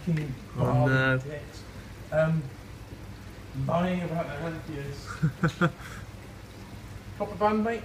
fucking Oh, no. Um, lying about the healthiest. Proper band mate.